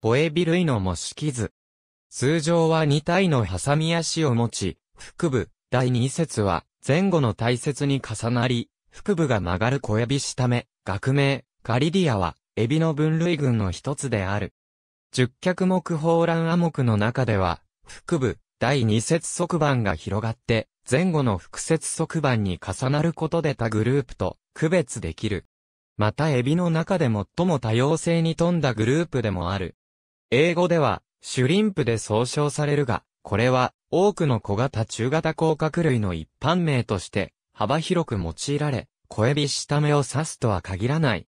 ボエビ類の模式図。通常は2体のハサミ足を持ち、腹部、第2節は前後の体節に重なり、腹部が曲がる小エビ下目、学名、ガリディアは、エビの分類群の一つである。十脚目放卵亜目の中では、腹部、第二節側板が広がって、前後の腹節側板に重なることで他グループと区別できる。またエビの中で最も多様性に富んだグループでもある。英語では、 shrimp で総称されるが、これは、多くの小型中型甲殻類の一般名として、幅広く用いられ、コエビ下目を指すとは限らない。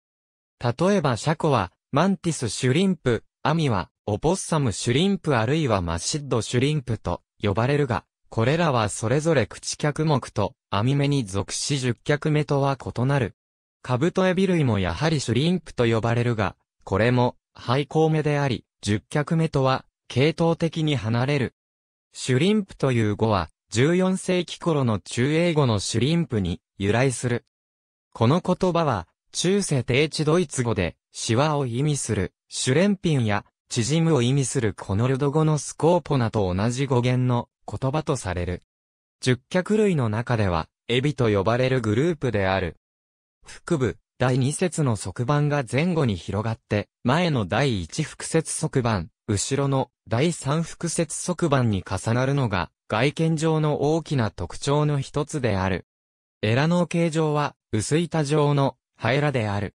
例えばシャコは、 mantis shrimp、アミは、 opossum shrimp あるいは mysid shrimp と呼ばれるが、これらはそれぞれ口脚目とアミ目に属し十脚目とは異なる。カブトエビ類もやはりシュリンプと呼ばれるが、これも廃孔目であり、十脚目とは系統的に離れる。シュリンプという語は、14世紀頃の中英語のシュリンプに由来する。この言葉は、中世低地ドイツ語で、シワを意味する、シュレンピンや、縮むを意味するコノルド語のスコーポナと同じ語源の言葉とされる。十脚類の中では、エビと呼ばれるグループである。腹部、第二節の側板が前後に広がって、前の第一腹節側板、後ろの第三腹節側板に重なるのが、外見上の大きな特徴の一つである。エラの形状は、薄板状の、ハエラである。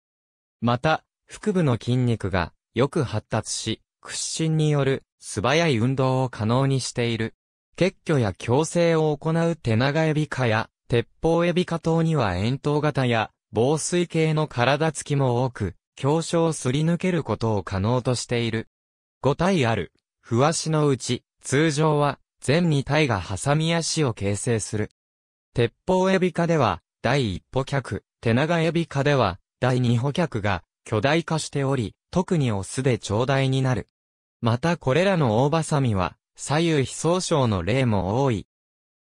また、腹部の筋肉が、よく発達し、屈伸による、素早い運動を可能にしている。結挙や矯正を行う手長エビ科や、鉄砲エビ科等には円筒型や、防水系の体つきも多く、強小すり抜けることを可能としている。5体ある、不足のうち、通常は、全2体がハサミ足を形成する。鉄砲エビ科では、第一歩脚、手長エビ科では、第二歩脚が巨大化しており、特にオスで長大になる。またこれらの大バサミは、左右非相称の例も多い。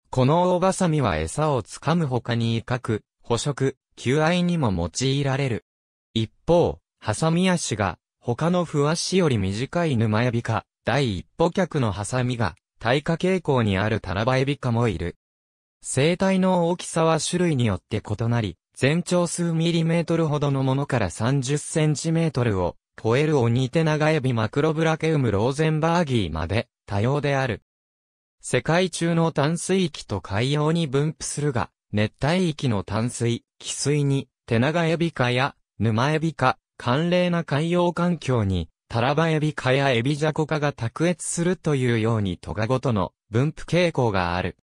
この大バサミは餌を掴む他に威嚇、捕食、求愛にも用いられる。一方、ハサミ足が、他の不足より短い沼エビか、第一歩脚のハサミが、耐化傾向にあるタラバエビ科もいる。生体の大きさは種類によって異なり、全長数ミリメートルほどのものから30センチメートルを超えるオニテナガエビマクロブラケウムローゼンバーギーまで多様である。世界中の淡水域と海洋に分布するが、熱帯域の淡水、汽水に、テナガエビ科や、沼エビ科、寒冷な海洋環境に、タラバエビ科やエビジャコ科が卓越するというようにトガごとの分布傾向がある。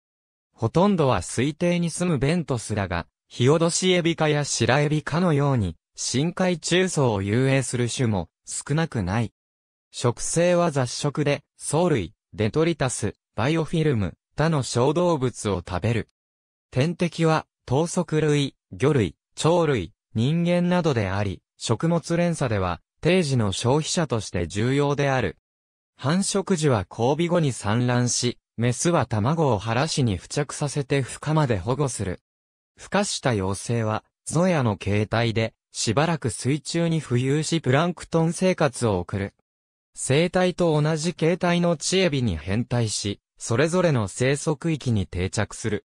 ほとんどは水底に住むベントスだが、ヒオドシエビ科やシラエビ科のように、深海中層を遊泳する種も少なくない。食性は雑食で、藻類、デトリタス、バイオフィルム、他の小動物を食べる。天敵は、頭足類、魚類、鳥類、人間などであり、食物連鎖では、定時の消費者として重要である。繁殖時は交尾後に産卵し、メスは卵を腹しに付着させて孵化まで保護する。孵化した幼生は、ゾヤの形態で、しばらく水中に浮遊しプランクトン生活を送る。生態と同じ形態のチエビに変態し、それぞれの生息域に定着する。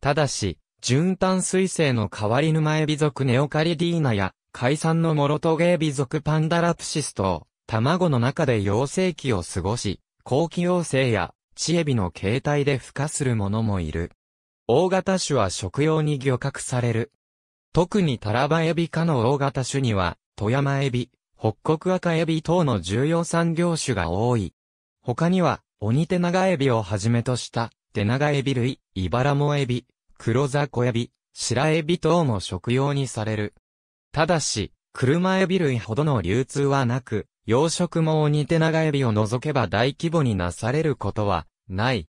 ただし、純炭水生の代わり沼エビ属ネオカリディーナや、海産のモロトゲエビ属パンダラプシスと、卵の中で幼生期を過ごし、後期幼生やチエビの形態で孵化するものもいる。大型種は食用に漁獲される。特にタラバエビ科の大型種には、富山エビ、北国赤エビ等の重要産業種が多い。他には、オニテナガエビをはじめとした、テナガエビ類、イバラモエビ、黒ザコエビ、白エビ等も食用にされる。ただし、車エビ類ほどの流通はなく、養殖もオニテナガエビを除けば大規模になされることはない。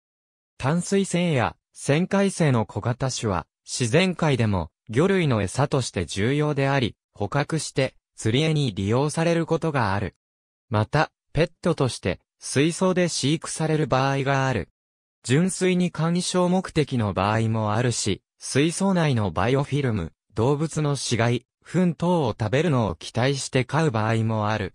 淡水性や旋回性の小型種は自然界でも魚類の餌として重要であり、捕獲して釣り餌に利用されることがある。また、ペットとして水槽で飼育される場合がある。純粋に鑑賞目的の場合もあるし、水槽内のバイオフィルム、動物の死骸、糞等を食べるのを期待して飼う場合もある。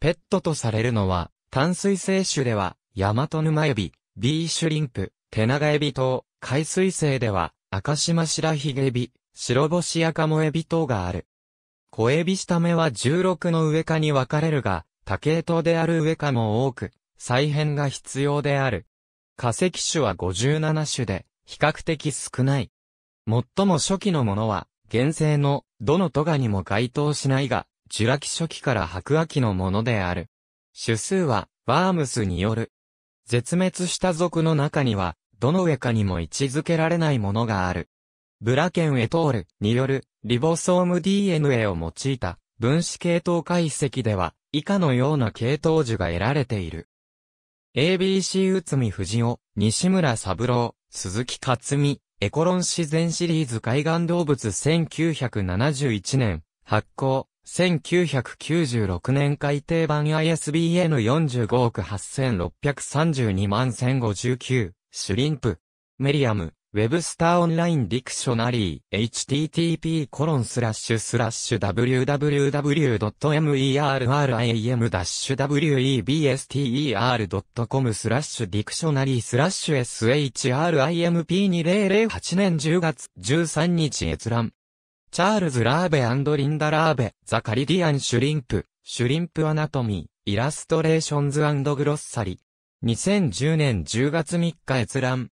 ペットとされるのは、淡水生種では、ヤマトヌマエビ、ビーシュリンプ、テナガエビ等、海水生では、赤島白ヒゲエビ、白星赤モエビ等がある。小エビ下目は16の上科に分かれるが、多系統である上科も多く、再編が必要である。化石種は57種で、比較的少ない。最も初期のものは、原生の、どのトガにも該当しないが、ジュラ紀初期から白亜紀のものである。種数は、ワームスによる。絶滅した属の中には、どの上かにも位置づけられないものがある。ブラケン・エトールによる、リボソーム DNA を用いた、分子系統解析では、以下のような系統樹が得られている。ABC 宇都宮藤尾、西村三郎、鈴木克美、エコロン自然シリーズ海岸動物1971年、発行、1996年改訂版 ISBN 45億8632万1059、シュリンプ、Merriam-Webster Online Dictionary、http コロンスラッシュスラッシュ www.merriam-webster.com スラッシュ dictionary スラッシュ shrimp 2008 年10月13日閲覧。 Charles Raabe、Linda Raabe、The Caridean Shrimp、Shrimp Anatomy、Illustrations グロッサリ。2010年10月3日閲覧。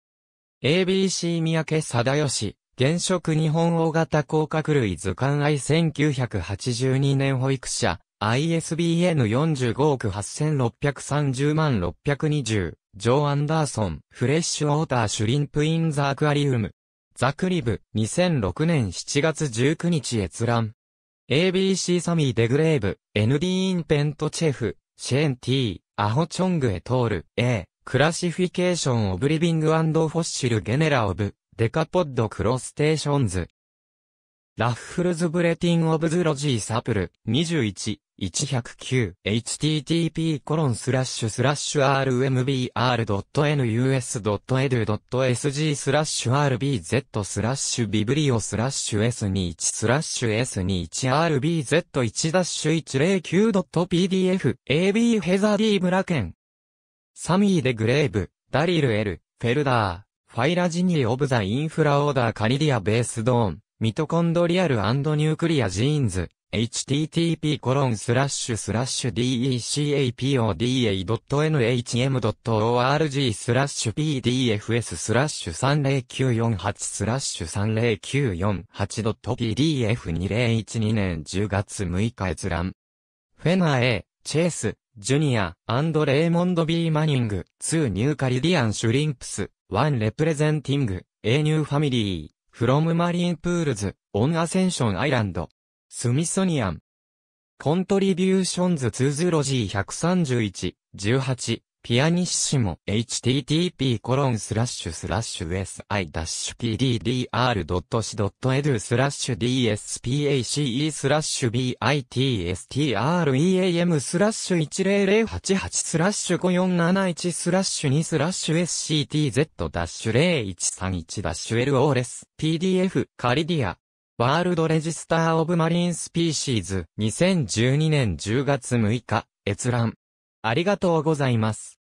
ABC 三宅貞義、現職日本大型甲殻類図鑑愛1982年保育者、ISBN 45億8630万620、ジョー・アンダーソン、フレッシュウォーターシュリンプインザアクアリウム。ザクリブ、2006年7月19日閲覧。ABC サミー・デグレーブ、ND インペントチェフ、シェーン T、アホチョングエトール、A。Classification of living fossil genera of、decapod crustaceans。 Raffles Bulletin of Zoology suppl、21、109、http コロンスラッシュスラッシュ rmbr.nus.edu.sg スラッシュ rbz スラッシュ biblio スラッシュ s21 スラッシュ s21rbz1-109.pdf ab Heather D Bracken Sammy De Grave、Darryl L、Felder、Phylogeny of the infraorder Caridea based on、mitochondrial nuclear genes、http コロンスラッシュスラッシュ decapoda.nhm.org スラッシュ pdfs スラッシュ30948スラッシュ 30948.pdf 2012 年10月6日閲覧。Fenner A、Chace、Jr.、and Raymond B Manning、2 new caridean shrimps、1 representing、A new family、from marine pools、on Ascension Island、Smithsonian。Contributions to Zoology 131、18、ピアニッシモ、http コロンスラッシュスラッシュ si-pddr.c.edu スラッシュ dspace スラッシュ bitstream スラッシュ10088スラッシュ5471スラッシュ2スラッシュ sctz-0131 ダッシュ lors pdf Caridea World Register of Marine Species 2012年10月6日閲覧ありがとうございます。